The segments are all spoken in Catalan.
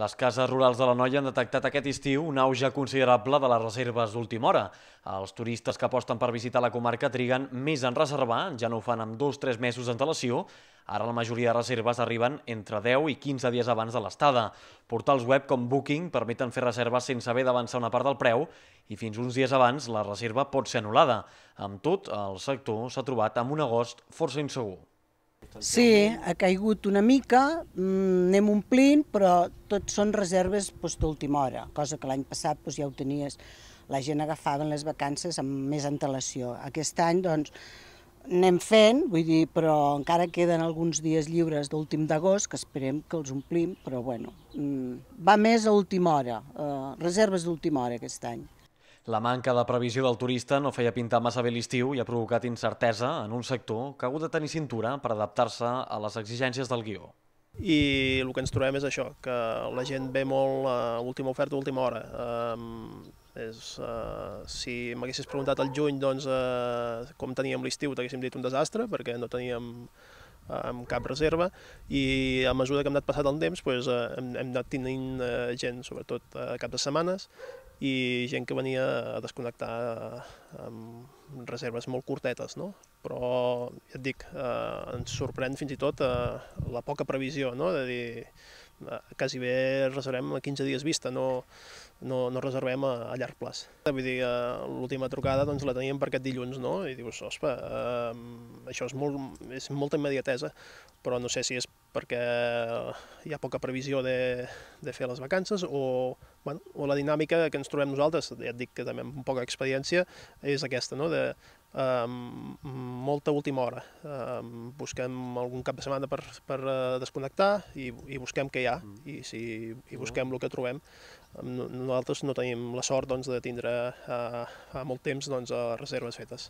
Les cases rurals de la Noia han detectat aquest estiu un auge considerable de les reserves d'última hora. Els turistes que aposten per visitar la comarca triguen més en reservar, ja no ho fan amb dos o tres mesos d'antelació. Ara la majoria de reserves arriben entre 10 i 15 dies abans de l'estada. Portals web com Booking permeten fer reserves sense haver d'avançar una part del preu i fins uns dies abans la reserva pot ser anul·lada. Amb tot, el sector s'ha trobat amb un agost força insegur. Sí, ha caigut una mica, mm, anem omplint, però tot són reserves doncs, d'última hora, cosa que l'any passat doncs, ja ho tenies, la gent agafava les vacances amb més antelació. Aquest any, doncs, anem fent, vull dir, però encara queden alguns dies lliures d'últim d'agost, que esperem que els omplim, però bueno, mm, va més a última hora, eh, reserves d'última hora aquest any. La manca de previsió del turista no feia pintar massa bé l'estiu i ha provocat incertesa en un sector que ha hagut de tenir cintura per adaptar-se a les exigències del guió. I el que ens trobem és això, que la gent ve molt a última oferta, última hora. Um, és, uh, si m'haguessis preguntat al juny doncs, uh, com teníem l'estiu, t'haguéssim dit un desastre, perquè no teníem amb cap reserva i a mesura que hem anat passat el temps doncs, hem, hem anat tenint uh, gent, sobretot a cap de setmanes, i gent que venia a desconnectar amb reserves molt curtetes, no? Però, ja et dic, eh, ens sorprèn fins i tot eh, la poca previsió, no? De dir, eh, quasi bé reservem a 15 dies vista, no, no, no reservem a, a llarg plaç. Vull dir, eh, l'última trucada doncs, la teníem per aquest dilluns, no? I dius, ospa, eh, això és, molt, és molta immediatesa, però no sé si és perquè hi ha poca previsió de, de fer les vacances o, bueno, o la dinàmica que ens trobem nosaltres, ja et dic que també amb poca experiència, és aquesta, no? de um, molta última hora. Um, busquem algun cap de setmana per, per uh, desconnectar i, i busquem què hi ha mm. i, si, i busquem el que trobem. Nosaltres no tenim la sort doncs, de tindre uh, a molt temps doncs, reserves fetes.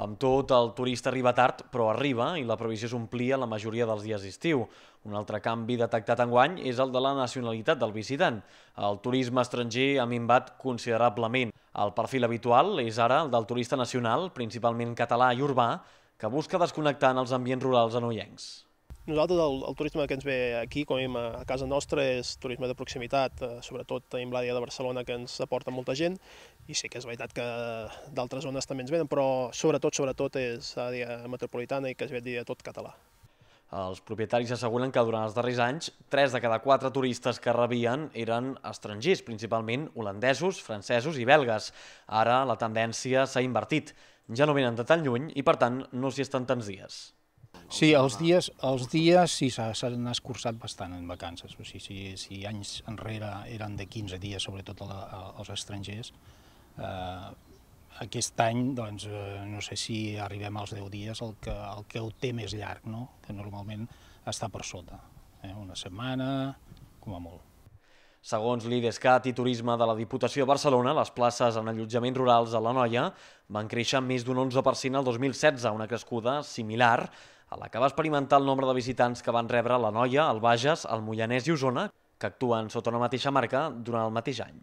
Amb tot, el turista arriba tard, però arriba i la previsió és omplir la majoria dels dies d'estiu. Un altre canvi detectat enguany és el de la nacionalitat del visitant. El turisme estranger ha minvat considerablement. El perfil habitual és ara el del turista nacional, principalment català i urbà, que busca desconnectar en els ambients rurals anoiencs. Nosaltres el, el turisme que ens ve aquí, com a, a casa nostra, és turisme de proximitat, eh, sobretot tenim l'àrea de Barcelona que ens aporta molta gent, i sí que és veritat que d'altres zones també ens venen, però sobretot, sobretot és àrea metropolitana i que es ve dir tot català. Els propietaris asseguren que durant els darrers anys, 3 de cada 4 turistes que rebien eren estrangers, principalment holandesos, francesos i belgues. Ara la tendència s'ha invertit. Ja no venen de tan lluny i, per tant, no s'hi estan tants dies. Sí, els dies, els dies sí s'han escurçat bastant en vacances. O sigui, si, si anys enrere eren de 15 dies, sobretot els estrangers, eh, aquest any, doncs, eh, no sé si arribem als 10 dies, el que, el que ho té més llarg, no? que normalment està per sota. Eh? Una setmana, com a molt. Segons l'IDESCAT i Turisme de la Diputació de Barcelona, les places en allotjaments rurals a la Noia van créixer més d'un 11% el 2016, una crescuda similar a la que va experimentar el nombre de visitants que van rebre la Noia, el Bages, el Moianès i Osona, que actuen sota una mateixa marca durant el mateix any.